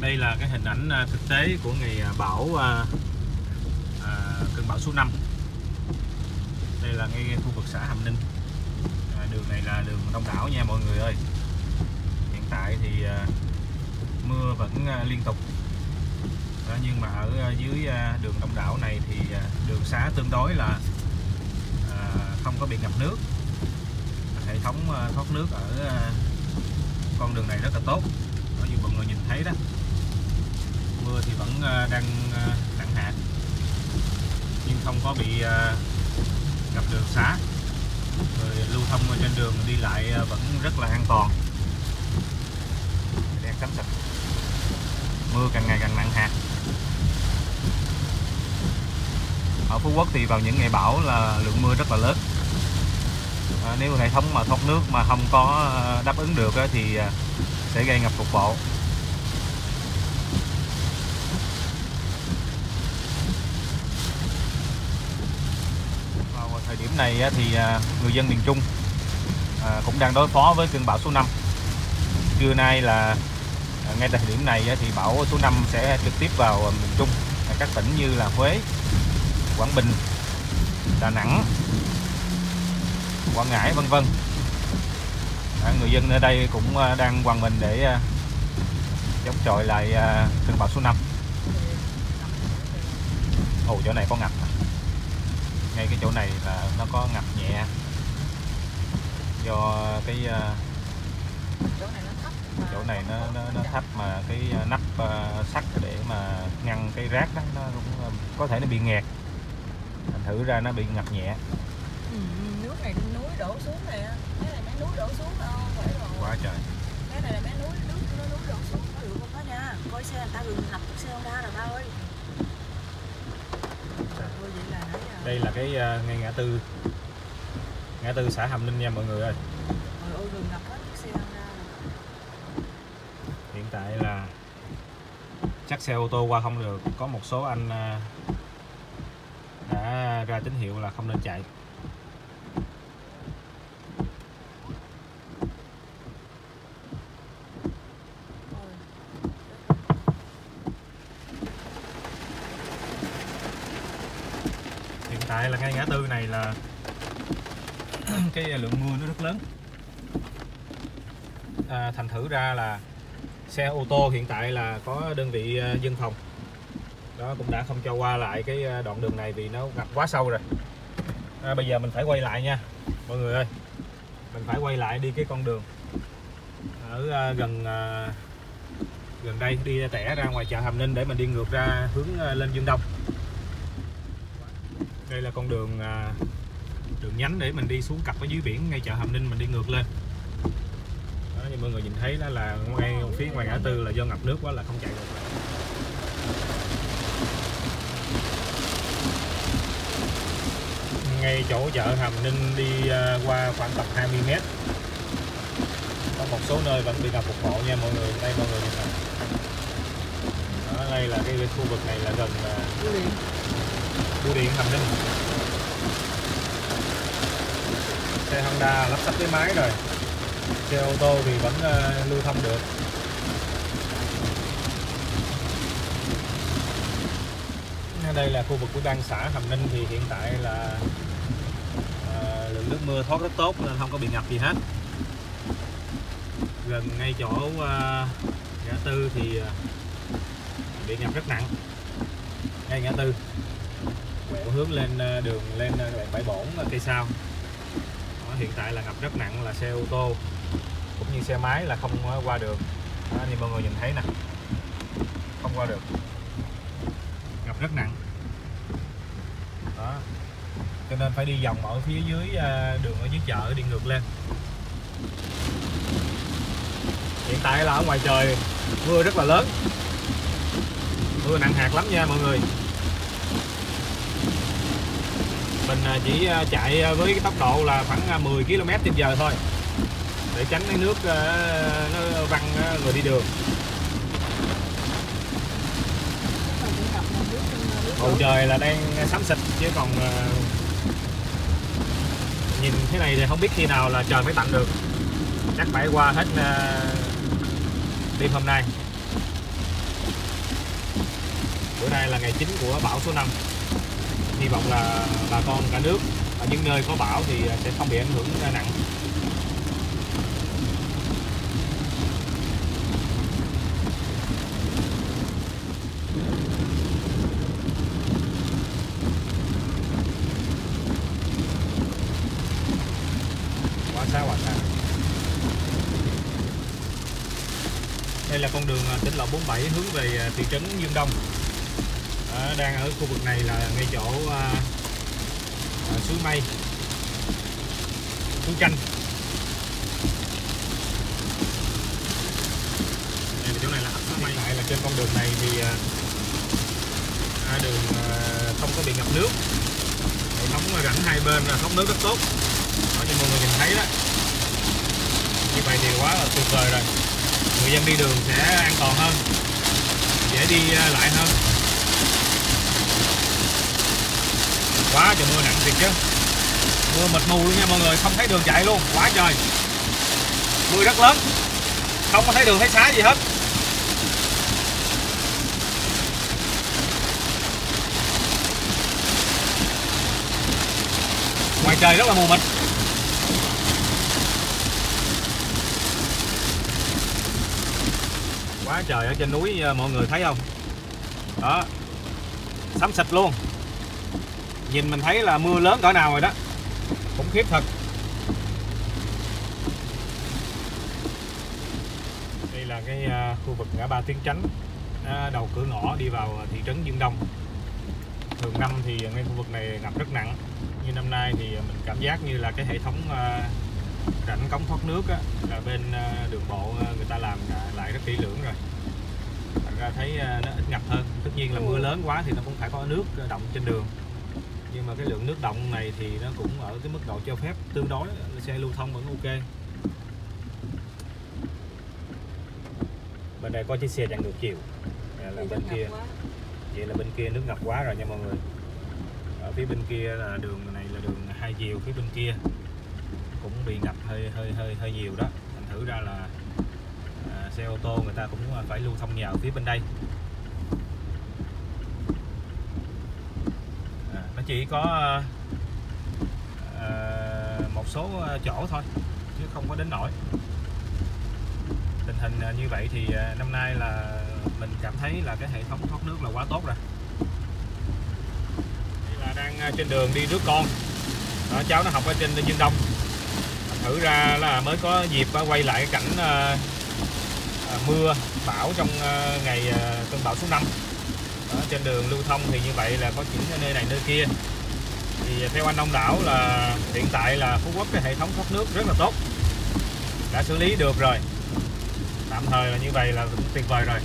đây là cái hình ảnh à, thực tế của ngày à, bão à, à, cơn bão số 5 đây là ngay khu vực xã Hàm Ninh. À, đường này là đường đông đảo nha mọi người ơi. Hiện tại thì à, mưa vẫn à, liên tục. À, nhưng mà ở à, dưới à, đường đông đảo này thì à, đường xá tương đối là à, không có bị ngập nước. Hệ thống à, thoát nước ở à, con đường này rất là tốt. Như mọi người nhìn thấy đó mưa thì vẫn ờ, đang ờ, nặng hạt nhưng không có bị ờ, gặp đường xá. Rồi lưu thông trên đường đi lại vẫn rất là an toàn. Đen cắm sạch mưa càng ngày càng nặng hạt. Ở Phú Quốc thì vào những ngày bão là lượng mưa rất là lớn. À, nếu hệ thống mà thoát nước mà không có đáp ứng được thì sẽ gây ngập cục bộ vào thời điểm này thì à, người dân miền Trung à, cũng đang đối phó với cơn bão số 5 trưa nay là à, ngay tại thời điểm này thì bão số 5 sẽ trực tiếp vào miền Trung các tỉnh như là Huế, Quảng Bình, Đà Nẵng, Quảng Ngãi, vân vân. Người dân ở đây cũng đang hoàn mình để chống chọi lại cơn bão số 5 ồ, chỗ này có ngập à ngay cái chỗ này là nó có ngập nhẹ. Do cái à, chỗ này nó thấp mà chỗ này nó, nó, nó thấp mà cái à, nắp à, sắt để mà ngăn cái rác đó nó cũng có thể nó bị nghẹt. Thành thử ra nó bị ngập nhẹ. Ừ, nước này núi đổ xuống nè. Cái này mấy núi đổ xuống đâu phải rồi. Quá trời. Cái này là mấy núi nước nó núi đổ xuống có được không đó nha. Coi xe người ta đừng ngập xe không ra rồi ba ơi Ôi, vậy là nãy giờ- đây là cái à, ngay ngã tư. Ngã tư xã Hàm Ninh nha mọi người ơi. Hiện tại là chắc xe ô tô qua không được. Có một số anh à, đã ra tín hiệu là không nên chạy Ôi, hiện tại là ngay ngã tư này là cái lượng mưa nó rất lớn. À, thành thử ra là xe ô tô hiện tại là có đơn vị à, dân phòng. Đó cũng đã không cho qua lại cái à, đoạn đường này vì nó ngập quá sâu rồi. À, bây giờ mình phải quay lại nha mọi người ơi. Mình phải quay lại đi cái con đường ở à, gần à, gần đây đi tẻ ra ngoài chợ Hàm Ninh để mình đi ngược ra hướng à, lên Dương Đông đây là con đường à, đường nhánh để mình đi xuống cặp ở dưới biển ngay chợ Hàm Ninh mình đi ngược lên. Đó, như mọi người nhìn thấy đó là ngay phía ngoài ngã tư là do ngập nước quá là không chạy được. Ngay chỗ chợ Hàm Ninh đi à, qua khoảng tầm 20 mét. Có một số nơi vẫn bị ngập cục bộ nha mọi người đây mọi người nhìn này đó đây là cái khu vực này là gần à, tủ điện. bưu Hàm Ninh xe Honda lắp sắp cái máy rồi. Xe ô tô thì vẫn uh, lưu thông được. Đây là khu vực của ban xã Hàm Ninh thì hiện tại là ờ, lượng nước mưa thoát rất tốt nên không có bị ngập gì hết. Gần ngay chỗ ờ, ngã tư thì ờ, bị ngập rất nặng. Ngay ngã tư của hướng lên ờ, đường lên ờ, bãi bổn ờ, cây sao. Đó, hiện tại là ngập rất nặng là xe ô tô cũng như xe máy là không ờ, qua được. Đó, như mọi người nhìn thấy nè. Không qua được. Ngập rất nặng. Đó. Cho nên phải đi vòng ở phía dưới đường ở dưới chợ đi ngược lên. Hiện tại là ở ngoài trời mưa rất là lớn. Mưa nặng hạt lắm nha mọi người mình à, chỉ à, chạy à, với cái tốc độ là khoảng 10 km trên giờ thôi. Để tránh cái nước nó văng người đi đường. Bầu trời là đang xám xịt, chứ còn nhìn thế này thì không biết khi nào là trời mới tạnh được. Chắc phải qua hết đêm hôm nay. Bữa nay là ngày chính của bão số 5 hy vọng là bà con cả nước ở những nơi có bão thì à, sẽ không bị ảnh hưởng nặng. Quá xa quá xa. Đây là con đường à, tỉnh lộ 47 hướng về à, thị trấn Dương Đông. Đang ở khu vực này là ngay chỗ à, à suối mây. Suối chanh. Đây là chỗ này là ấp suối mây. Lại là trên con đường này thì à, đường à, không có bị ngập nước. Hệ thống rãnh hai bên là thoát nước rất tốt. Đó như mọi người nhìn thấy đó. Như vậy thì quá là tuyệt vời rồi. Người dân đi đường sẽ an toàn hơn dễ đi lại hơn. Quá trời mưa nặng thiệt chứ. Mưa mịt mù luôn nha mọi người, không thấy đường chạy luôn. Quá trời. Mưa rất lớn. Không có thấy đường thấy xá gì hết. Ngoài trời rất là mù mịt. Quá trời ở trên núi ờ, mọi người thấy không? Đó. Sấm xịt luôn nhìn mình thấy là mưa lớn cỡ nào rồi đó. Khủng khiếp thật. Đây là cái à, khu vực ngã ba Tiến Chánh. Đầu cửa ngõ đi vào thị trấn Dương Đông. Thường năm thì ngay khu vực này ngập rất nặng. Như năm nay thì mình cảm giác như là cái hệ thống à, rãnh cống thoát nước á, là bên à, đường bộ người ta làm lại rất kỹ lưỡng rồi. Thành ra thấy nó ít ngập hơn. Tất nhiên là mưa lớn quá thì nó cũng phải có nước động trên đường nhưng mà cái lượng nước động này thì nó cũng ở cái mức độ cho phép tương đối xe lưu thông vẫn ok. Bên đây có chiếc xe chạy ngược chiều. Đây là bên kia. vậy là bên kia nước ngập quá rồi nha mọi người. Ở phía bên kia là đường này là đường hai chiều phía bên kia cũng bị ngập hơi hơi hơi hơi nhiều đó. Thành thử ra là à, xe ô tô người ta cũng phải lưu thông nhờ phía bên đây à, nó chỉ có uh, một số ờ, chỗ thôi chứ không có đến nổi tình hình như vậy thì năm nay là mình cảm thấy là cái hệ thống thoát nước là quá tốt rồi. Đây là đang trên đường đi rước con. Đó, cháu nó học ở trên Dương Đông. Thử ra là mới có dịp quay lại cảnh mưa bão trong ngày cơn bão số 5 đó, trên đường lưu thông thì như vậy là có những nơi này nơi kia. Thì theo anh Đông Đảo là hiện tại là Phú Quốc cái hệ thống thoát nước rất là tốt. Đã xử lý được rồi. Tạm thời là như vậy là cũng tuyệt vời rồi.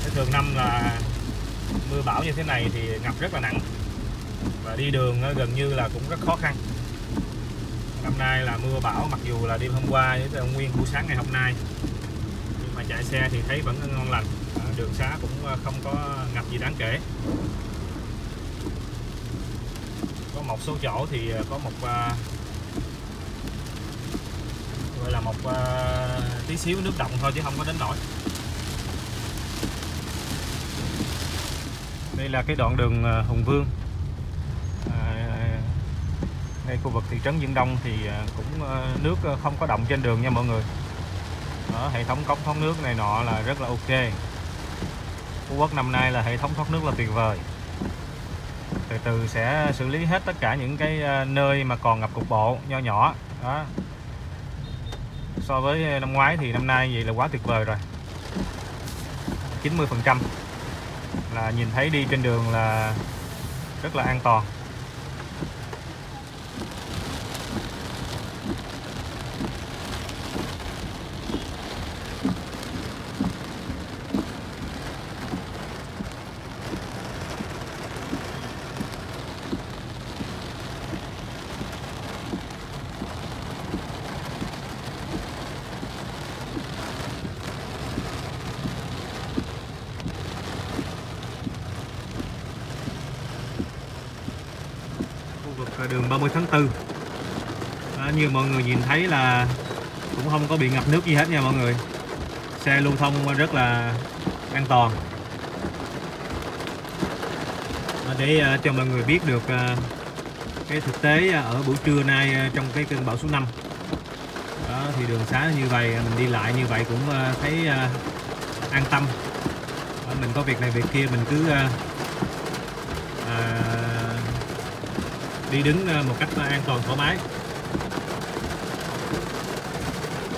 Cái thường năm là mưa bão như thế này thì ngập rất là nặng. Và đi đường gần như là cũng rất khó khăn. Năm nay là mưa bão mặc dù là đêm hôm qua với nguyên buổi sáng ngày hôm nay. Nhưng mà chạy xe thì thấy vẫn ngon lành đường xá cũng ờ, không có ngập gì đáng kể. Có một số chỗ thì ờ, có một ờ, gọi là một tí xíu nước động thôi chứ không có đến nổi đây là cái đoạn đường Hùng Vương. Ngay khu vực thị trấn Dương Đông thì cũng nước không có động trên đường nha mọi người. Đó, hệ thống cống thoát nước này nọ là rất là ok. Phú Quốc năm nay là hệ thống thoát nước là tuyệt vời. Từ từ sẽ xử lý hết tất cả những cái ờ, nơi mà còn ngập cục bộ nho nhỏ. Đó. So với ờ, năm ngoái thì năm nay vậy là quá tuyệt vời rồi. 90 phần trăm là nhìn thấy đi trên đường là rất là an toàn. Đường 30 tháng 4 đó, như mọi người nhìn thấy là cũng không có bị ngập nước gì hết nha mọi người. Xe lưu thông rất là an toàn. Để ờ, cho mọi người biết được ờ, cái thực tế ờ, ở buổi trưa nay trong cái cơn bão số 5 đó thì đường xá như vậy mình đi lại như vậy cũng thấy an tâm. Mình có việc này việc kia mình cứ đi đứng ờ, một cách ờ, an toàn, thoải mái.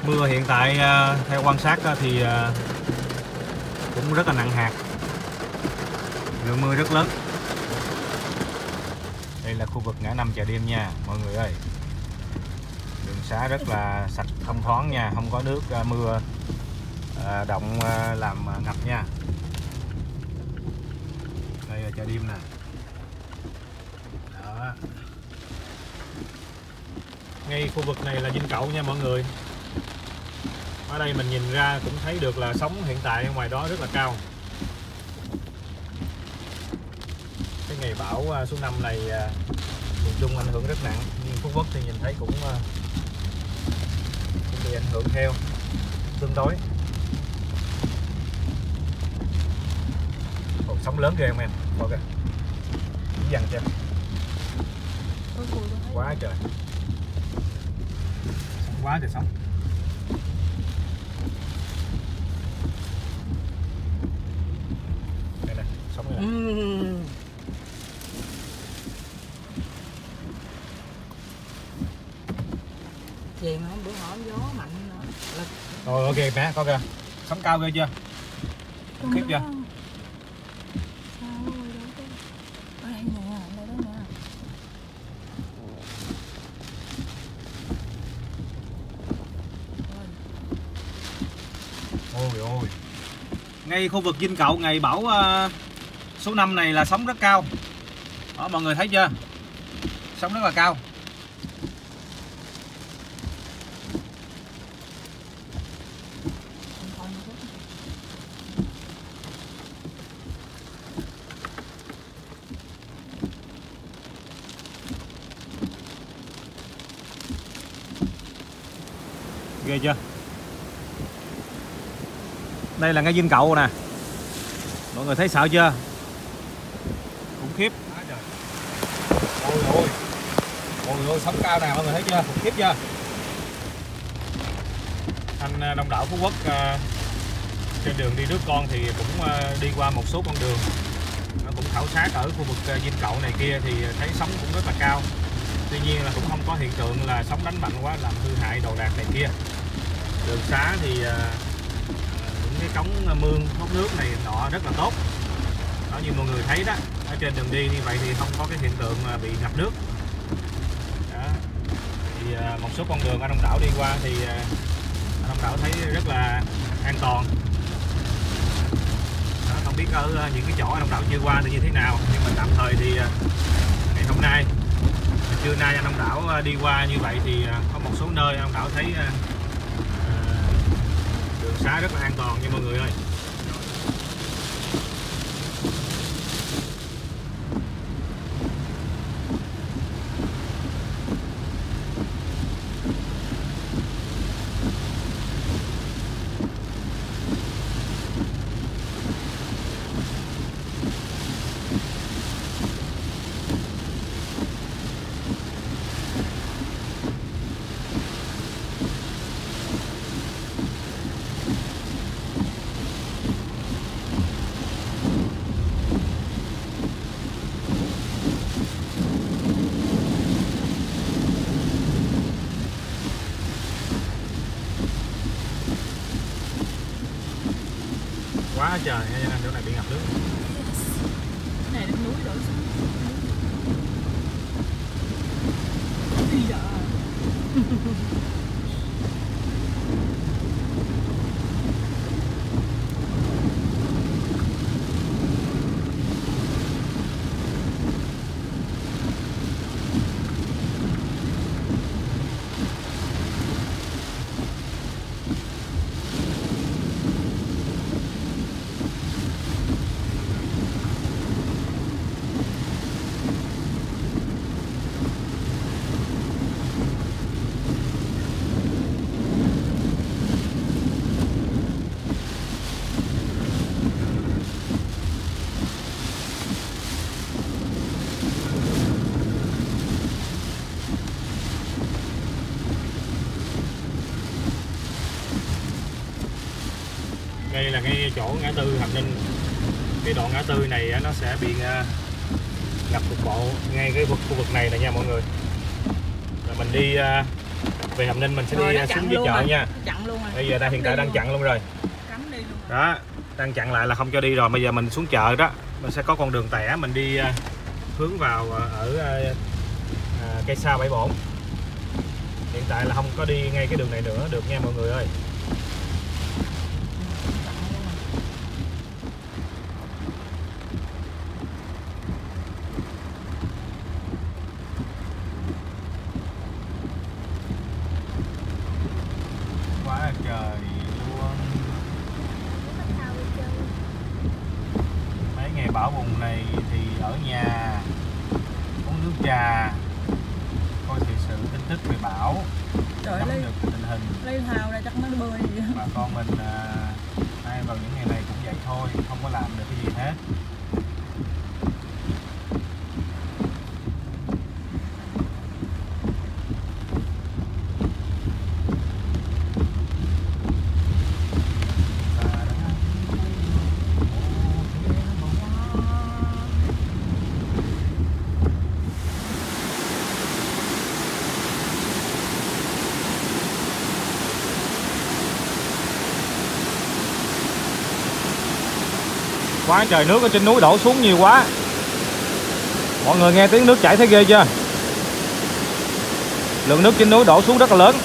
Mưa hiện tại ờ, theo quan sát thì cũng rất là nặng hạt. Lượng mưa rất lớn. Đây là khu vực ngã năm chợ đêm nha, mọi người ơi. Đường xá rất là sạch, thông thoáng nha, không có nước mưa động làm ngập nha. Đây là chợ đêm nè đó ngay khu vực này là dinh cậu nha mọi người. Ở đây mình nhìn ra cũng thấy được là sóng hiện tại ở ngoài đó rất là cao. Cái ngày bão à, số 5 này à, miền Trung ảnh hưởng rất nặng nhưng Phú Quốc thì nhìn thấy cũng à, cũng bị ảnh hưởng theo tương đối. Ồ, sóng lớn ghê không em? Coi kìa dằn thấy. quá trời quá trời sóng đây này nè. Ừm. Vậy mà hôm bữa hỏi gió mạnh nữa. Là rồi ok mẹ coi kìa sóng cao ghê chưa Khiếp chưa? đó. Sao rồi đó chứ? Ở đây nè, ở đây đó nè. Ôi, Ôi. Ngay khu vực Dinh Cậu ngày bão ờ, số 5 này là sóng rất cao. Đó mọi người thấy chưa? Sóng rất là cao. Ghê chưa? Đây là ngay Dinh Cậu nè. Mọi người thấy sợ chưa? Khủng khiếp. Ôi ôi. Ôi ôi sóng cao nè, mọi người thấy chưa? Khủng khiếp chưa? Anh à, Đông đảo Phú Quốc à, trên đường đi đứa con thì cũng à, đi qua một số con đường. Nó cũng khảo sát ở khu vực Dinh Cậu này kia thì thấy sóng cũng rất là cao. Tuy nhiên là cũng không có hiện tượng là sóng đánh mạnh quá, làm hư hại đồ đạc này kia. Đường xá thì cái cống ờ, mương thoát nước này nọ rất là tốt đó như mọi người thấy đó ở trên đường đi như vậy thì không có cái hiện tượng bị ngập nước đó. thì ờ, một số con đường ở Đông Đảo đi qua thì ờ, ở Đông Đảo thấy rất là an toàn đó, không biết ở những cái chỗ ở Đông Đảo chưa qua thì như thế nào nhưng mà tạm thời thì ngày hôm nay trưa nay anh Đông Đảo đi qua như vậy thì có một số nơi anh Đông Đảo thấy xá rất là an toàn nha mọi người ơi. Quá trời nha chỗ này bị ngập nước Cái này lên núi đổ xuống. Bây giờ. là ngay chỗ ngã tư Hàm Ninh. Cái đoạn ngã tư này nó sẽ bị à, ngập cục bộ ngay cái khu vực này nè nha mọi người. Rồi mình đi à, về Hàm Ninh mình sẽ Rồi, đi xuống dưới chợ rồi. nha. chặn luôn rồi. Bây giờ đang hiện tại đang chặn luôn rồi. Cấm đi luôn. Đó đang chặn lại là không cho đi rồi. Bây giờ mình xuống chợ đó. Mình sẽ có con đường tẻ mình đi à, hướng vào ở cây sao bảy bổn. Hiện tại là không có đi ngay cái đường này nữa được nha mọi người ơi quá trời luôn mấy ngày bão bùng này thì ở nhà uống nước trà coi thời sự tin tức về bão trời nắm lấy được tình hình lấy hào ra chắc nó bơi gì bà con mình à, ai vào những ngày này cũng vậy thôi không có làm được cái gì hết quá, trời nước ở trên núi đổ xuống nhiều quá. Mọi người nghe tiếng nước chảy thấy ghê chưa? Lượng nước trên núi đổ xuống rất là lớn.